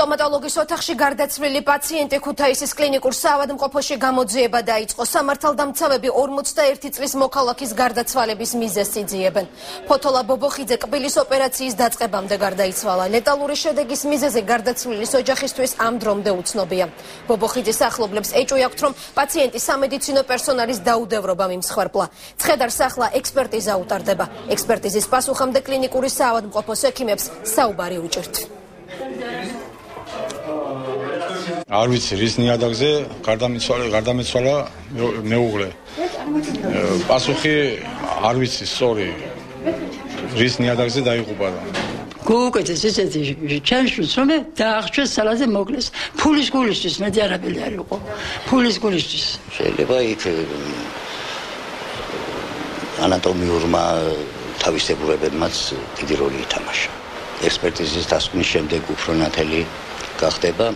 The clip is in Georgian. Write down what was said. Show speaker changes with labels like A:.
A: სტომატოლოგის ოთახში გარდაცვლილი პაციენტი ქუთაისის კლინიკურ საავადმყოფოში გამოძიება დაიწყო. სამართალდამცავები 41 წლის მოქალაქის გარდაცვალების მიზეზს იძიებენ. ფოთოლა ბობოხიძე კბილის ოპერაციის დაწყებამდე გარდაიცვალა. ლეტალური შედეგის მიზეზი გარდაცვლილის ოჯახისთვის ამ დრომდე უცნობია. ბობოხიძის ახლობლებს ეჭვი აქვთ, რომ პაციენტის სამედიცინო პერსონალის დაუდევრობა მიმსხვერპლა. ცხედარს ახლა ექსპერტიზა უტარდება. ექსპერტიზის პასუხამდე კლინიკური საავადმყოფოს ექიმებს საუბარი უჭერთ.
B: არ ვიცი რის ნიადაგზე გარდამიცვალა გარდამიცვალა მეუღლე პასუხი არ ვიცი სწორი რის ნიადაგზე დაიღუპა
C: გუკეთეს ესეთი ჩანშუს რომ დაახჩეს სალაზე მოკლეს. ფულის გულისთვის მე დიარაბელი არ იყო. ფულის გულისთვის.
D: შეიძლება იქ ანატომიურმა თავისებურებებმაც დიდი როლი ითამაშა. ექსპერტიზის დასკვნის შემდეგ უფრო ნათელი გახდება